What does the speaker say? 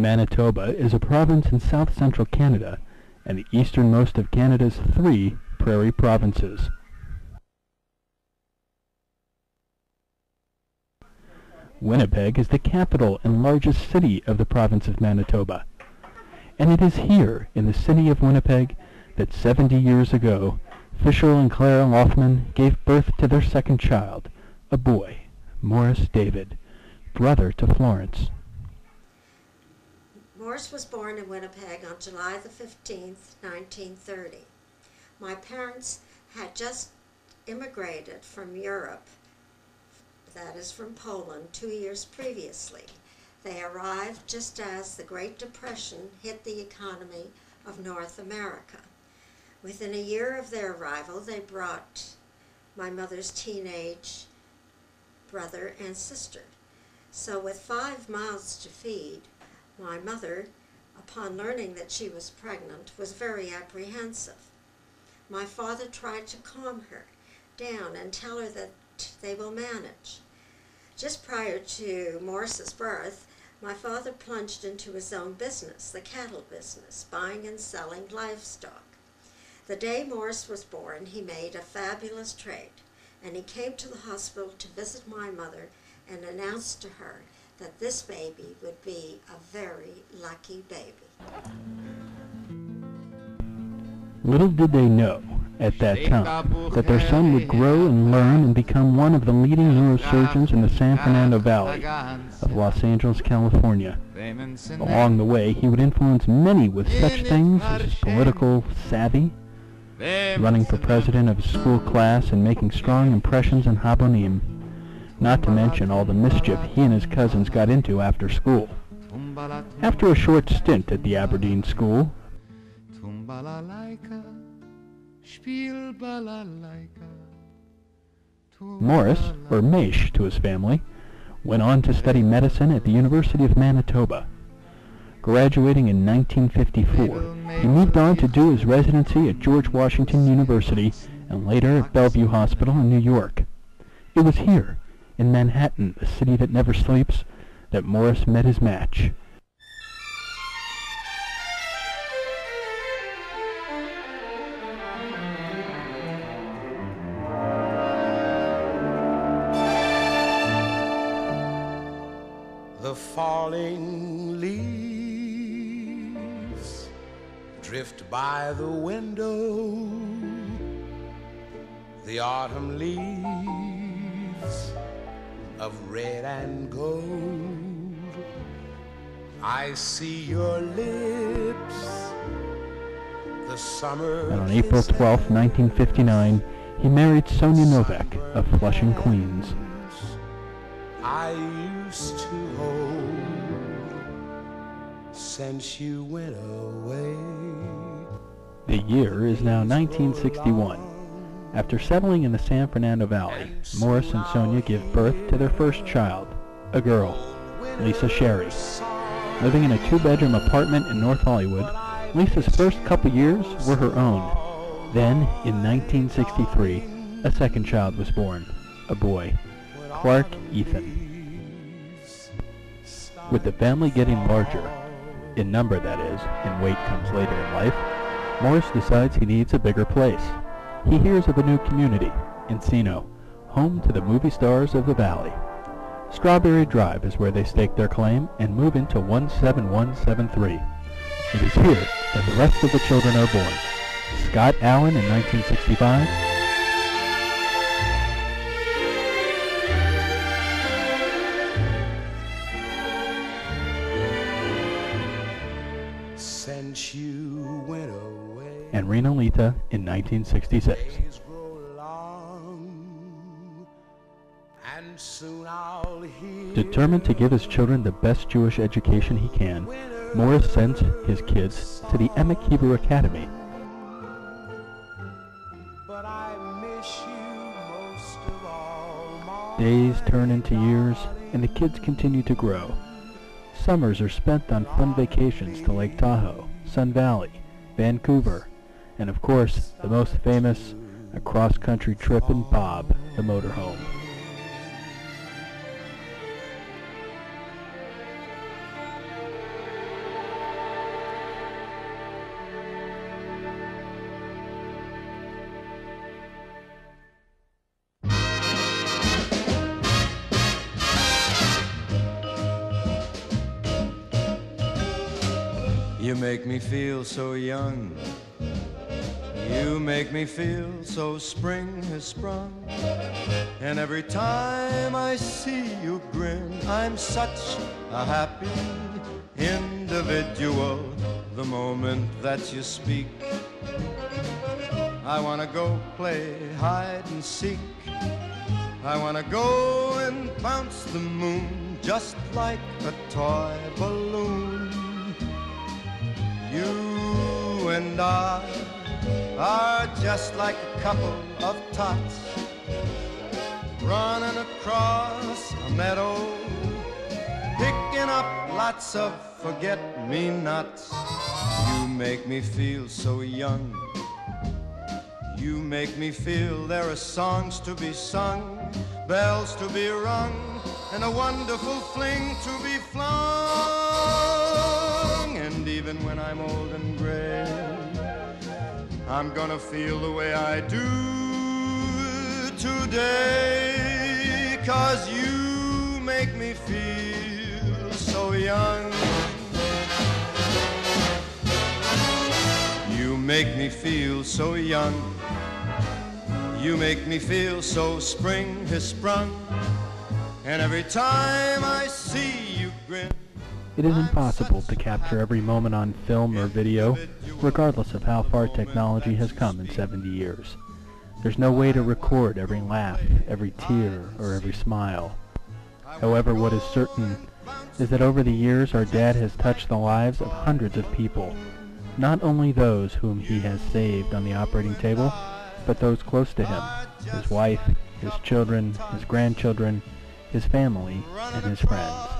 Manitoba is a province in south-central Canada and the easternmost of Canada's three prairie provinces. Winnipeg is the capital and largest city of the province of Manitoba. And it is here, in the city of Winnipeg, that 70 years ago, Fisher and Clara Loffman gave birth to their second child, a boy, Morris David, brother to Florence. Morris was born in Winnipeg on July the 15th, 1930. My parents had just immigrated from Europe, that is from Poland, two years previously. They arrived just as the Great Depression hit the economy of North America. Within a year of their arrival, they brought my mother's teenage brother and sister. So, with five mouths to feed, my mother, upon learning that she was pregnant, was very apprehensive. My father tried to calm her down and tell her that they will manage. Just prior to Morris's birth, my father plunged into his own business, the cattle business, buying and selling livestock. The day Morris was born, he made a fabulous trade, and he came to the hospital to visit my mother and announced to her that this baby would be a very lucky baby. Little did they know at that time that their son would grow and learn and become one of the leading neurosurgeons in the San Fernando Valley of Los Angeles, California. Along the way, he would influence many with such things as his political savvy, running for president of his school class and making strong impressions on Habonim, not to mention all the mischief he and his cousins got into after school. After a short stint at the Aberdeen School, Morris, or Maish to his family, went on to study medicine at the University of Manitoba. Graduating in 1954, he moved on to do his residency at George Washington University and later at Bellevue Hospital in New York. It was here, in Manhattan, the city that never sleeps, that Morris met his match. The falling leaves drift by the window. The autumn leaves of red and gold. I see your lips. The summer. And on April 12, 1959, he married Sonia Novak of Flushing, Queens. I used to hold since you went away. The year is now 1961. After settling in the San Fernando Valley, Morris and Sonia give birth to their first child, a girl, Lisa Sherry. Living in a two-bedroom apartment in North Hollywood, Lisa's first couple years were her own. Then, in 1963, a second child was born, a boy. Clark Ethan. With the family getting larger, in number that is, and weight comes later in life, Morris decides he needs a bigger place. He hears of a new community, Encino, home to the movie stars of the valley. Strawberry Drive is where they stake their claim and move into 17173. It is here that the rest of the children are born. Scott Allen in 1965, Since you went away. And Rena Letha in 1966. Days grow long, and soon I'll hear Determined to give his children the best Jewish education he can, Morris sends his kids to the Emek Hebrew Academy. But I miss you most of all, Days turn into years, and the kids continue to grow. Summers are spent on fun vacations to Lake Tahoe, Sun Valley, Vancouver, and of course, the most famous, a cross-country trip in Bob, the motorhome. You make me feel so young you make me feel so spring has sprung. And every time I see you grin, I'm such a happy individual. The moment that you speak, I wanna go play hide and seek. I wanna go and bounce the moon just like a toy balloon. You and I are just like a couple of tots running across a meadow, picking up lots of forget-me-nots. You make me feel so young. You make me feel there are songs to be sung, bells to be rung, and a wonderful fling to be flung. And even when I'm old and gray, I'm gonna feel the way I do today. Cause you make me feel so young. You make me feel so young. You make me feel so spring has sprung. And every time I see you grin. It is impossible to capture every moment on film or video, regardless of how far technology has come in 70 years. There's no way to record every laugh, every tear, or every smile. However, what is certain is that over the years our dad has touched the lives of hundreds of people, not only those whom he has saved on the operating table, but those close to him, his wife, his children, his grandchildren, his family, and his friends.